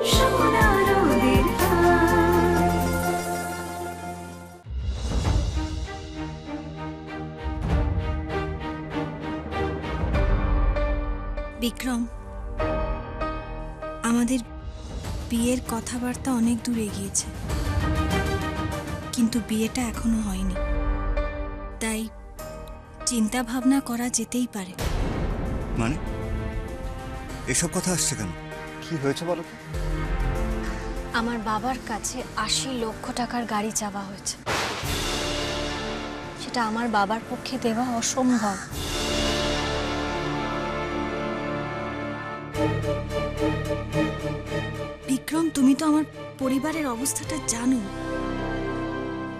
বিক্রম আমাদের বিয়ের কথাবার্তা অনেক দূর এগিয়েছে। কিন্তু বিয়েটা এখনও হয়নি। তাই চিন্তা ভাবনা করা যেতেই পারে। মানে? এসব কথা আসছে কেন? কি হয়েছে বলো তো? আমার বাবার কাছে আশি লক্ষ টাকার গাড়ি চাওয়া হয়েছে। সেটা আমার বাবার পক্ষে দেওয়া অসম্ভব। বিক্রম, তুমি তো আমার পরিবারের অবস্থাটা জানো।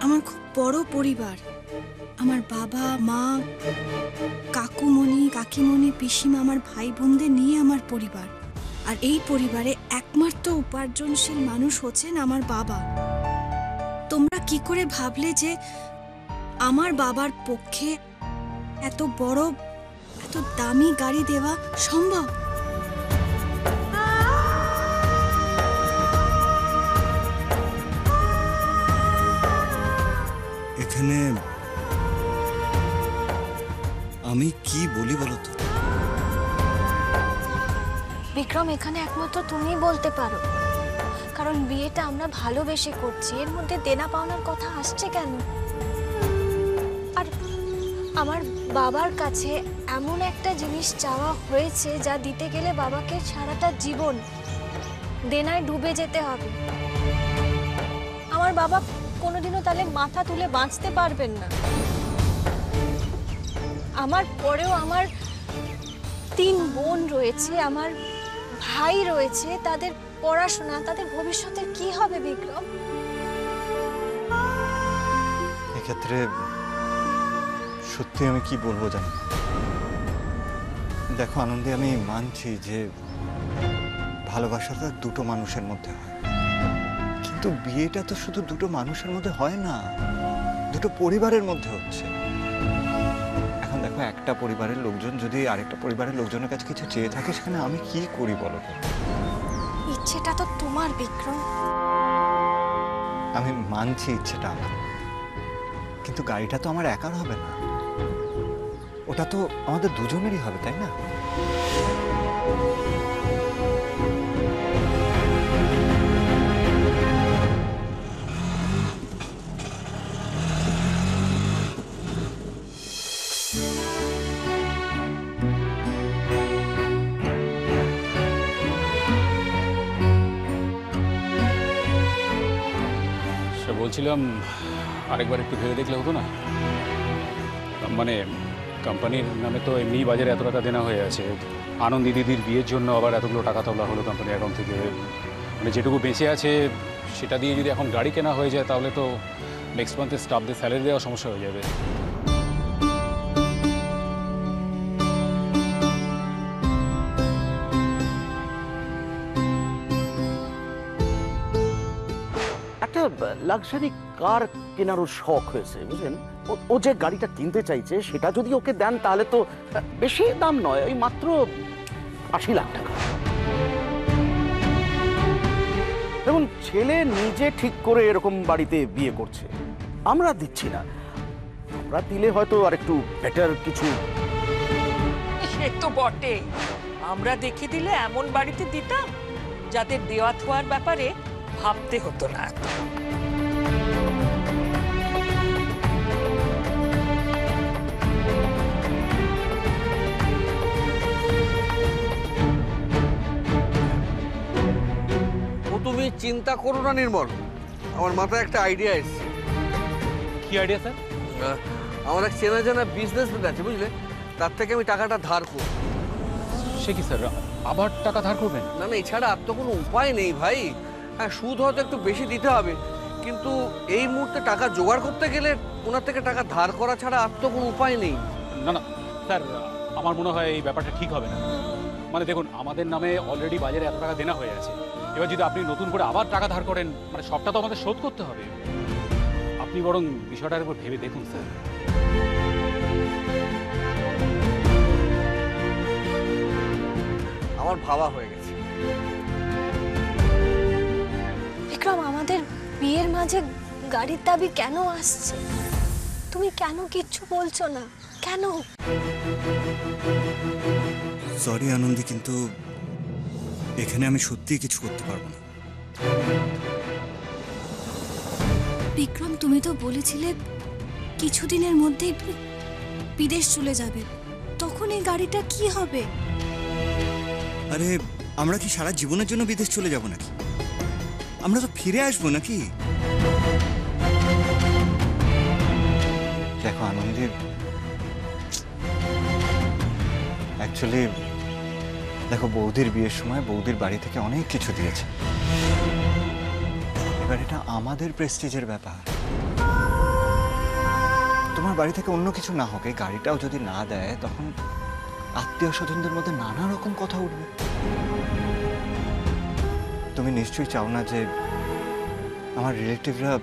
আমার খুব বড় পরিবার। আমার বাবা, মা, কাকুমণি, কাকিমণি, পিসিমা, আমার ভাই বোনদের নিয়ে আমার পরিবার। আর এই পরিবারে একমাত্র উপার্জনশীল মানুষ হচ্ছেন আমার বাবা। তোমরা কি করে ভাবলে যে আমার বাবার পক্ষে এত বড়, এত দামি গাড়ি দেওয়া সম্ভব? এখানে আমি কি বলি বলো তো? বিক্রম, এখানে একমাত্র তুমি বলতে পারো। কারণ বিয়েটা আমরা ভালোবেসে করছি। এর মধ্যে দেনা পাওনার কথা আসছে কেন? আর আমার বাবার কাছে এমন একটা জিনিস চাওয়া হয়েছে যা দিতে গেলে বাবাকে সারাটা জীবন দেনায় ডুবে যেতে হবে। আমার বাবা কোনোদিনও তাহলে মাথা তুলে বাঁচতে পারবেন না। আমার পরেও আমার তিন বোন রয়েছে। আমার ভাই রয়েছে, তাদের পড়াশোনা, তাদের ভবিষ্যতের কি হবে বিক্রম? এক্ষেত্রে সত্যি আমি কি বলব জানি দেখো, আনন্দে আমি মানছি যে ভালোবাসাটা দুটো মানুষের মধ্যে হয়। কিন্তু বিয়েটা তো শুধু দুটো মানুষের মধ্যে হয় না, দুটো পরিবারের মধ্যে হচ্ছে। দেখো একটা পরিবারের লোকজন যদি আরেকটা পরিবারের লোকজনের কাছে কিছু চেয়ে থাকে সেখানে আমি কি করি বলো তো? ইচ্ছেটা তো তোমার বিক্রম। আমি মানছি ইচ্ছেটা আমার। কিন্তু গাড়িটা তো আমার একার হবে না। ওটা তো আমাদের দুজনেরই হবে তাই না? বলছিলাম, আরেকবার একটু ভেবে দেখলে হতো না? মানে কোম্পানির নামে তো এমনি বাজারে এত টাকা দেনা হয়ে আছে। আনন্দী দিদির বিয়ের জন্য আবার এতগুলো টাকা তোলা হলো কোম্পানির অ্যাকাউন্ট থেকে। মানে যেটুকু বেঁচে আছে, সেটা দিয়ে যদি এখন গাড়ি কেনা হয়ে যায়, তাহলে তো নেক্সট মান্থে স্টাফদের স্যালারি দেওয়া সমস্যা হয়ে যাবে। লাক্সারি কার কেনারও শখ হয়েছে, বুঝলেন? ও- যে গাড়িটা কিনতে চাইছে, সেটা যদি ওকে দেন, তাহলে তো বেশি দাম নয়, ওই মাত্র আশি লাখ টাকা। দেখুন, ছেলে নিজে ঠিক করে এরকম বাড়িতে বিয়ে করছে। আমরা দিচ্ছি না। আমরা দিলে হয়তো আর একটু বেটার কিছু। সে তো বটে। আমরা দেখে দিলে এমন বাড়িতে দিতাম, যাদের দেওয়া থোয়ার ব্যাপারে ভাবতে হতো না। তুমি চিন্তা করো না নির্মল। আমার মাথায় একটা আইডিয়া এসছে। কি আইডিয়া স্যার আমার এক চেনা জানা বিজনেসম্যান আছে বুঝলে? তার থেকে আমি টাকাটা ধার করব। সে কি স্যার আবার টাকা ধার করবেন? না না এছাড়া আর তো কোনো উপায় নেই ভাই। হ্যাঁ সুদ হয়তো একটু বেশি দিতে হবে। কিন্তু এই মুহূর্তে টাকা জোগাড় করতে গেলে ওনার থেকে টাকা ধার করা ছাড়া আর তো কোনো উপায় নেই। না না স্যার আমার মনে হয় এই ব্যাপারটা ঠিক হবে না। মানে দেখুন আমাদের নামে অলরেডি বাজারে এত টাকা দেনা হয়ে আছে। এবার যদি আপনি নতুন করে আবার টাকা ধার করেন মানে সবটা তো আমাদের শোধ করতে হবে। আপনি বরং বিষয়টার উপর ভেবে দেখুন স্যার। আমার ভাবা হয়ে গেছে। বিক্রম আমাদের বিয়ের মাঝে গাড়ির দাবি কেন আসছে? তুমি কেন কিচ্ছু বলছো না? কেন? সরি আনন্দি কিন্তু এখানে আমি সত্যিই কিছু করতে পারব না। বিক্রম তুমি তো বলেছিলে কিছুদিনের মধ্যেই তুমি বিদেশ চলে যাবে। তখন এই গাড়িটা কি হবে? আরে আমরা কি সারা জীবনের জন্য বিদেশ চলে যাব নাকি? আমরা তো ফিরে আসব নাকি? দেখো আনন্দী অ্যাকচুয়ালি দেখো, বৌদির বিয়ের সময় বৌদির বাড়ি থেকে অনেক কিছু দিয়েছে। এবার এটা আমাদের প্রেস্টিজের ব্যাপার। তোমার বাড়ি থেকে অন্য কিছু না হোক, এই গাড়িটাও যদি না দেয়, তখন আত্মীয় স্বজনদের মধ্যে নানা রকম কথা উঠবে। তুমি নিশ্চয়ই চাও না যে আমার রিলেটিভরা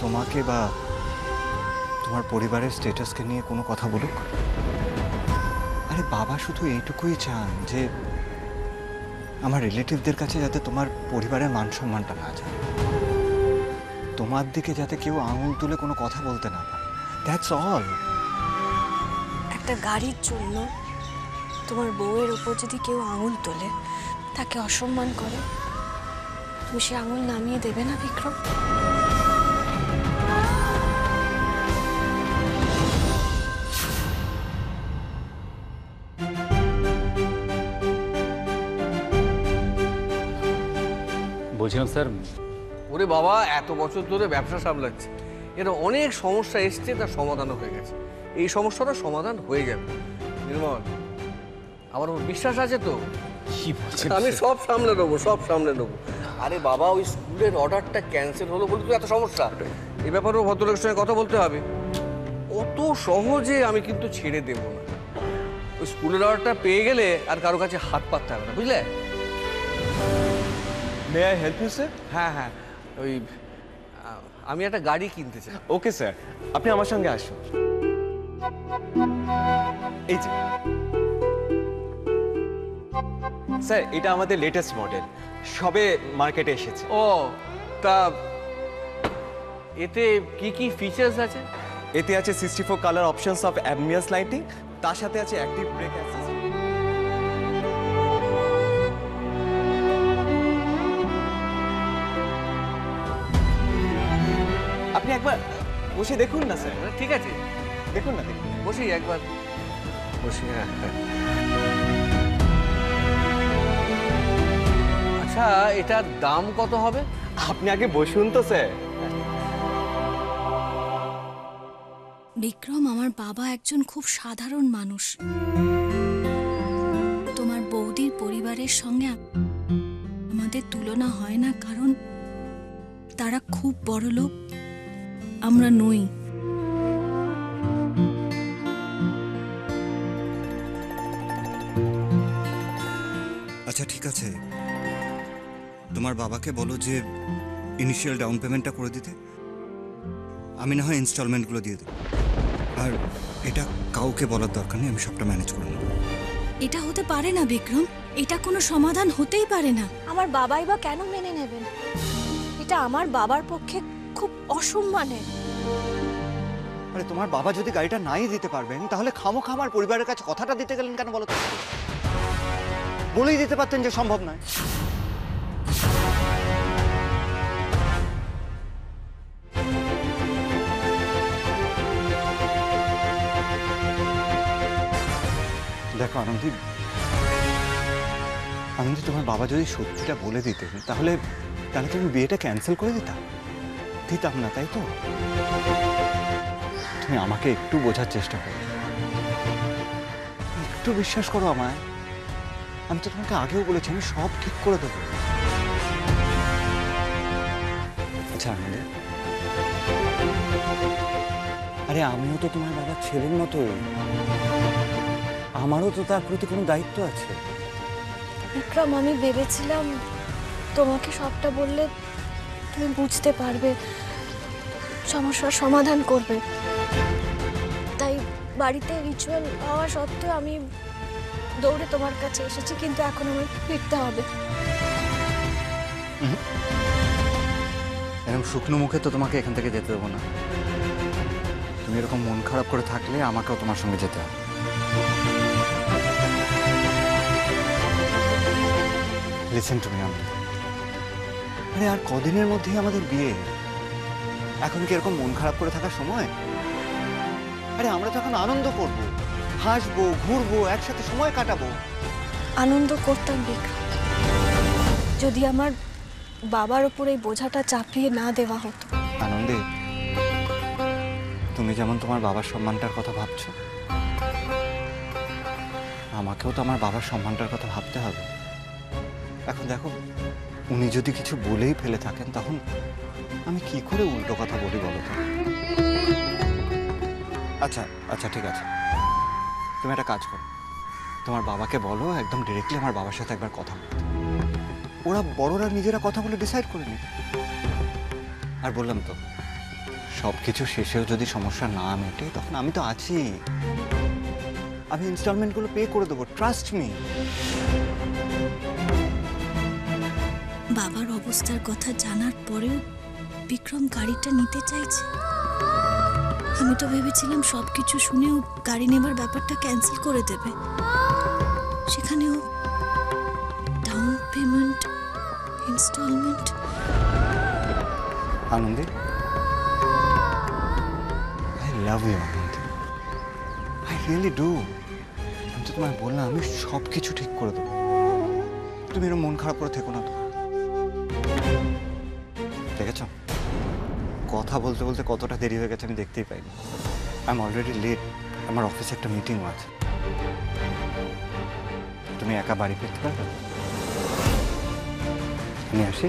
তোমাকে বা তোমার পরিবারের স্টেটাসকে নিয়ে কোনো কথা বলুক? আরে বাবা, শুধু এইটুকুই চান যে আমার রিলেটিভদের কাছে যাতে তোমার পরিবারের মান সম্মানটা না যায়। তোমার দিকে যাতে কেউ আঙুল তুলে কোনো কথা বলতে না পারে। দ্যাটস অল একটা গাড়ির জন্য তোমার বউয়ের উপর যদি কেউ আঙুল তোলে, তাকে অসম্মান করে, তুমি সে আঙুল নামিয়ে দেবে না, বিক্রম? বলছিলাম স্যার। ওরে বাবা এত বছর ধরে ব্যবসা সামলাচ্ছে। এর অনেক সমস্যা এসছে তার সমাধানও হয়ে গেছে। এই সমস্যাটা সমাধান হয়ে যাবে। নির্মল আমার ওপর বিশ্বাস আছে তো? আমি সব সামলে নেব সব সামলে নেব। আরে বাবা ওই স্কুলের অর্ডারটা ক্যান্সেল হলো বলে তো এত সমস্যা। এ ব্যাপারেও ভদ্রলোকের সঙ্গে কথা বলতে হবে। অত সহজে আমি কিন্তু ছেড়ে দেবো না। ওই স্কুলের অর্ডারটা পেয়ে গেলে আর কারও কাছে হাত পাততে হবে না বুঝলে? May I help you sir হ্যাঁ হ্যাঁ। ওই আমি একটা গাড়ি কিনতে চাই। ওকে স্যার আপনি আমার সঙ্গে আসুন। এই যে। স্যার এটা আমাদের লেটেস্ট মডেল সবে মার্কেটে এসেছে। ও তা এতে কি কি ফিচার্স আছে? এতে আছে sixty four colour options of ambience lighting তার সাথে আছে অ্যাক্টিভ ব্রেক অ্যাসিস্ট বসে দেখুন না স্যার। ঠিক আছে। দেখুন না দেখুন। বসি একবার। বসি হ্যাঁ হ্যাঁ। আচ্ছা এটার দাম কত হবে? আপনি আগে বসুন তো স্যার। বিক্রম আমার বাবা একজন খুব সাধারণ মানুষ। তোমার বৌদির পরিবারের সঙ্গে আমাদের তুলনা হয় না কারণ তারা খুব বড় লোক আমরা নই। আচ্ছা ঠিক আছে। তোমার বাবাকে বলো যে ইনিশিয়াল ডাউন পেমেন্টটা করে দিতে। আমি না হয় ইনস্টলমেন্টগুলো দিয়ে দেবো। আর এটা কাউকে বলার দরকার নেই আমি সবটা ম্যানেজ করে নেব। এটা হতে পারে না বিক্রম। এটা কোনো সমাধান হতেই পারে না। আমার বাবাই বা কেন মেনে নেবেন? এটা আমার বাবার পক্ষে খুব অসম্মানের। আরে, তোমার বাবা যদি গাড়িটা নাই দিতে পারবেন, তাহলে খামো খামার পরিবারের কাছে কথাটা দিতে গেলেন কেন বলো বলেই দিতে পারতেন যে সম্ভব নয়। দেখো, আনন্দি। আনন্দি, তোমার বাবা যদি সত্যিটা বলে দিতেন, তাহলে তাহলে তুমি বিয়েটা ক্যান্সেল করে দিতাম দিতাম না, তাই তো? তুমি আমাকে একটু বোঝার চেষ্টা করো। একটু বিশ্বাস করো আমায়। আমি তো তোমাকে আগেও বলেছি, আমি সব ঠিক করে দেবো। আচ্ছা আনন্দে। আরে, আমিও তো তোমার বাবার ছেলের মতো আমারও তো তার প্রতি কোনো দায়িত্ব আছে। বিক্রম, আমি ভেবেছিলাম তোমাকে সবটা বললে তুমি বুঝতে পারবে, সমস্যার সমাধান করবে। তাই বাড়িতে রিচুয়াল হওয়া সত্ত্বেও আমি দৌড়ে তোমার কাছে এসেছি, কিন্তু এখন আমার ফিরতে হবে। এরকম শুকনো মুখে তো তোমাকে এখান থেকে যেতে দেবো না। তুমি এরকম মন খারাপ করে থাকলে আমাকেও তোমার সঙ্গে যেতে হবে। লিসেন টু মি আমি আরে আর কদিনের মধ্যেই আমাদের বিয়ে? এখন কি এরকম মন খারাপ করে থাকার সময়? আরে আমরা তো এখন আনন্দ করব হাসবো ঘুরবো একসাথে সময় কাটাবো। আনন্দ করতাম বিক্রম যদি আমার বাবার উপর এই বোঝাটা চাপিয়ে না দেওয়া হতো। আনন্দে তুমি যেমন তোমার বাবার সম্মানটার কথা ভাবছ আমাকেও তো আমার বাবার সম্মানটার কথা ভাবতে হবে। এখন দেখো উনি যদি কিছু বলেই ফেলে থাকেন, তখন আমি কি করে উল্টো কথা বলি বলো তো? আচ্ছা আচ্ছা ঠিক আছে। তুমি একটা কাজ করো। তোমার বাবাকে বলো, একদম ডিরেক্টলি আমার বাবার সাথে একবার কথা বলতে ওরা বড়রা নিজেরা কথা বলে ডিসাইড করে নিবে। আর বললাম তো সব কিছু শেষেও যদি সমস্যা না মেটে, তখন আমি তো আছি। আমি ইনস্টলমেন্টগুলো পে করে দেবো ট্রাস্ট মি বাবার অবস্থার কথা জানার পরেও বিক্রম গাড়িটা নিতে চাইছে। আমি তো ভেবেছিলাম সব কিছু শুনেও গাড়ি নেবার ব্যাপারটা ক্যান্সেল করে দেবে। সেখানেও ডাউন পেমেন্ট ইনস্টলমেন্ট আনন্দে? আই লাভ ইউ আনন্দে। আই রিয়েলি ডু আমি তো তোমায় বললাম, আমি সব কিছু ঠিক করে দেবো। তুমি এরকম মন খারাপ করে থেকো না তো। কথা বলতে বলতে কতটা দেরি হয়ে গেছে আমি দেখতেই পাইনি। আই এম অলরেডি লেট আমার অফিসে একটা মিটিং আছে। তুমি একা বাড়ি ফিরতে পারবে? আমি আসি।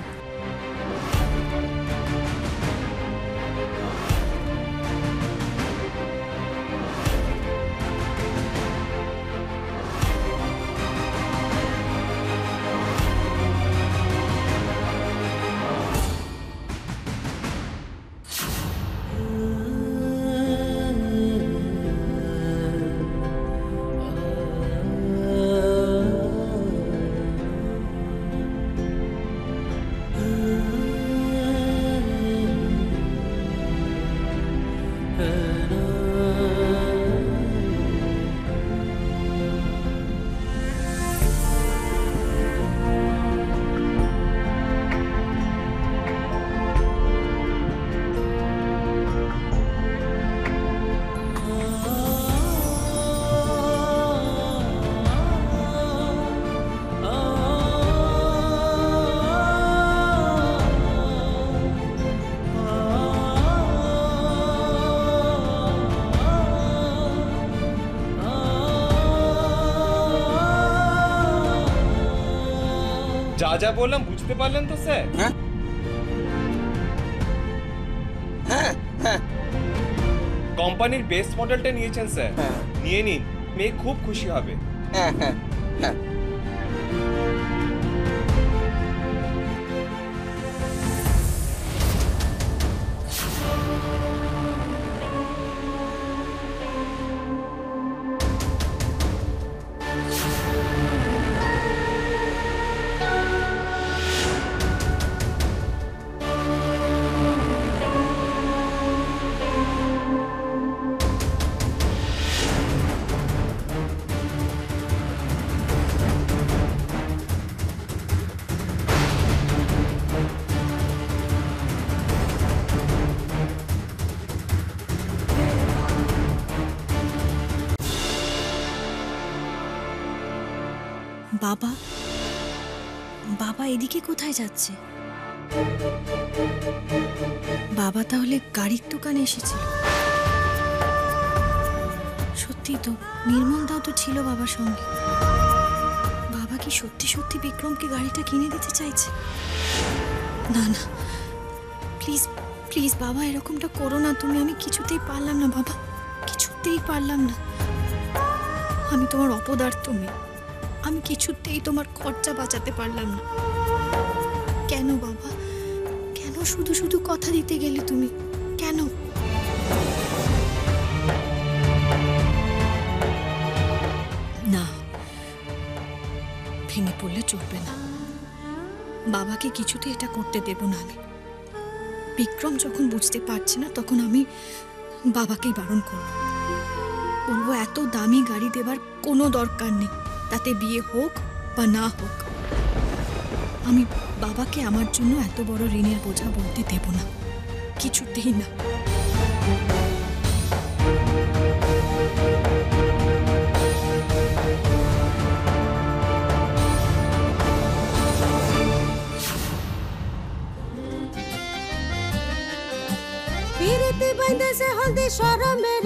যা যা বললাম বুঝতে পারলেন তো স্যার হ্যাঁ হ্যাঁ হ্যাঁ কোম্পানির বেস্ট মডেলটা নিয়েছেন স্যার হ্যাঁ। নিয়ে নিন মেয়ে খুব খুশি হবে হ্যাঁ হ্যাঁ হ্যাঁ বাবা? বাবা এদিকে কোথায় যাচ্ছে? বাবা তাহলে গাড়ির দোকানে এসেছিল। সত্যি তো নির্মল দাও তো ছিল বাবার সঙ্গে। বাবা কি সত্যি সত্যি বিক্রমকে গাড়িটা কিনে দিতে চাইছে? না না। প্লিজ প্লিজ বাবা, এরকমটা করো না। তুমি, আমি কিছুতেই পারলাম না বাবা। কিছুতেই পারলাম না। আমি তোমার অপদার্থ মেয়ে। আমি কিছুতেই তোমার খরচা বাঁচাতে পারলাম না। কেন বাবা? কেন শুধু শুধু কথা দিতে গেলে তুমি? কেন? না, ভেঙে পড়লে চলবে না। বাবাকে কিছুতে এটা করতে দেব না আমি। বিক্রম যখন বুঝতে পারছে না, তখন আমি বাবাকেই বারণ করব। বলব, এত দামি গাড়ি দেবার কোনো দরকার নেই। তাতে বিয়ে হোক বা না হোক, আমি বাবাকে আমার জন্য এত বড় ঋণের বোঝা বলতে দেব না, কিছুতেই না। বাইন্দেছে হলদি সরমের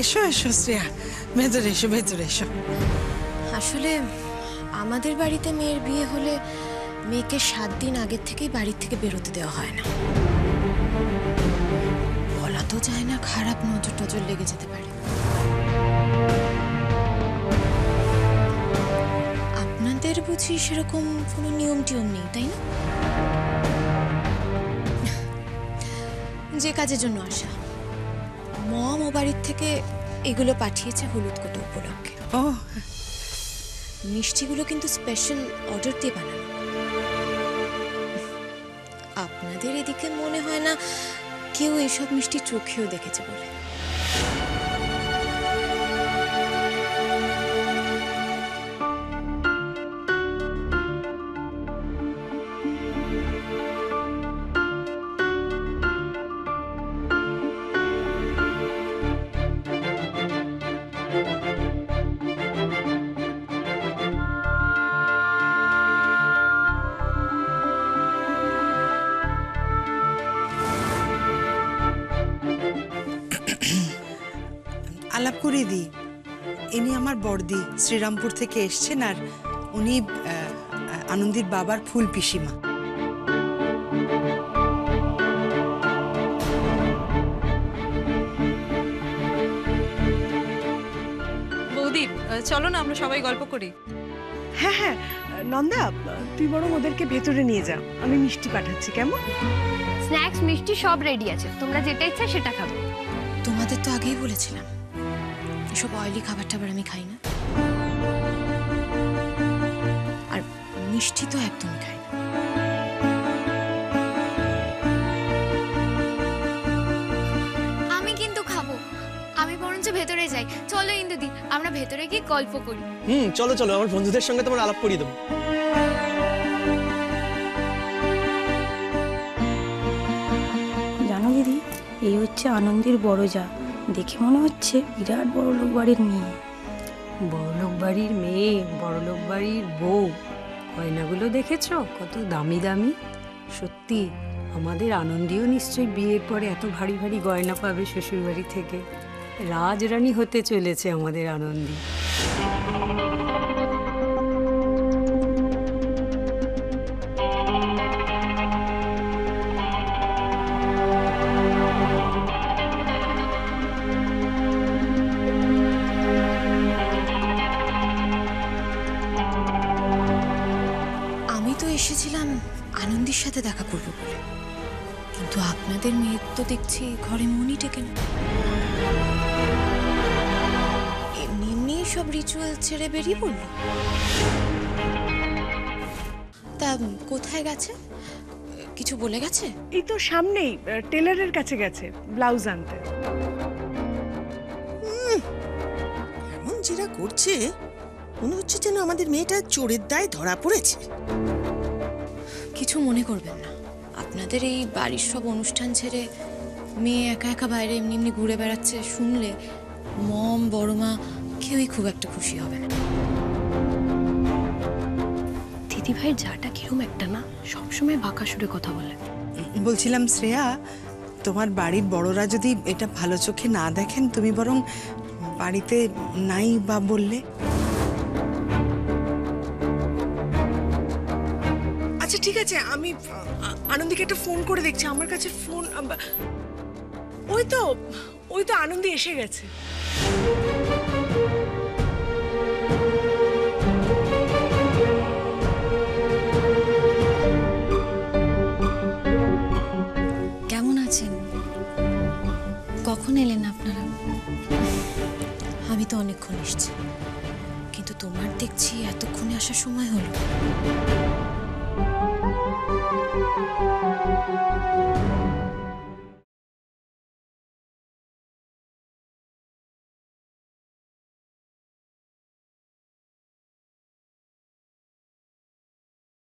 এসো এসো শ্রেয়া। ভেতরে এসো ভেতরে এসো। আসলে আমাদের বাড়িতে মেয়ের বিয়ে হলে মেয়েকে সাত দিন আগের থেকেই বাড়ির থেকে বেরোতে দেওয়া হয় না। বলা তো যায় না খারাপ নজর টজর লেগে যেতে পারে। আপনাদের বুঝি সেরকম কোনো নিয়ম টিয়ম নেই, তাই না? যে কাজের জন্য আসা। মম ও বাড়ির থেকে এগুলো পাঠিয়েছে হলুদ কোটো উপলক্ষে। ও মিষ্টিগুলো কিন্তু স্পেশাল অর্ডার দিয়ে বানানো। আপনাদের এদিকে মনে হয় না কেউ এসব মিষ্টি চোখেও দেখেছে বলে। বড়দি শ্রীরামপুর থেকে এসছেন আর উনি আহ, আনন্দির বাবার ফুল পিসিমা। বৌদি চলো না আমরা সবাই গল্প করি। হ্যাঁ হ্যাঁ নন্দা তুই বরং ওদেরকে ভেতরে নিয়ে যা। আমি মিষ্টি পাঠাচ্ছি কেমন? স্ন্যাক্স মিষ্টি সব রেডি আছে। তোমরা যেটা ইচ্ছা সেটা খাবে। তোমাদের তো আগেই বলেছিলাম এসব অয়েলি খাবার টাবার আমি খাই না। মিষ্টি তো একদমই খাই আমি কিন্তু খাব। আমি বরঞ্চ ভেতরে যাই। চলো ইন্দুদি আমরা ভেতরে গিয়ে গল্প করি। হুম চলো চলো আমার বন্ধুদের সঙ্গে তোমার আলাপ করিয়ে দেবো। জানো দিদি এই হচ্ছে আনন্দের বড় যা। দেখে মনে হচ্ছে বিরাট বড় লোক বাড়ির মেয়ে। বড়লোক বাড়ির মেয়ে বড়লোক বাড়ির বউ। গয়নাগুলো দেখেছ? কত দামি দামি। সত্যি, আমাদের আনন্দীও নিশ্চয়ই বিয়ের পরে এত ভারী ভারী গয়না পাবে শ্বশুরবাড়ি থেকে। রাজরানী হতে চলেছে আমাদের আনন্দী। আপনাদের মেয়ের তো দেখছি ঘরে মনই টেকে না। এমনি এমনি সব রিচুয়াল ছেড়ে বেরিয়ে পড়ল। তা কোথায় গেছে? কিছু বলে গেছে? এই তো সামনেই টেলারের কাছে গেছে ব্লাউজ আনতে। এমন যেটা করছে মনে হচ্ছে যেন আমাদের মেয়েটা চোরের দায় ধরা পড়েছে। কিছু মনে করবেন না। আপনাদের এই বাড়ির সব অনুষ্ঠান ছেড়ে মেয়ে একা একা বাইরে এমনি এমনি ঘুরে বেড়াচ্ছে শুনলে মম বড় মা কেউই খুব একটা খুশি হবে না। দিদি ভাইয়ের যাটা কিরম একটা না? সবসময় বাঁকা সুরে কথা বলে। বলছিলাম শ্রেয়া তোমার বাড়ির বড়রা যদি এটা ভালো চোখে না দেখেন তুমি বরং বাড়িতে নাই বা বললে। ঠিক আছে, আমি আনন্দীকে একটা ফোন করে দেখছি, আমার কাছে ফোন ওই তো ওই তো আনন্দী এসে গেছে। কেমন আছেন? কখন এলেন আপনারা? আমি তো অনেকক্ষণ এসছি, কিন্তু তোমার দেখছি এতক্ষণে আসার সময় হলো। Thank you.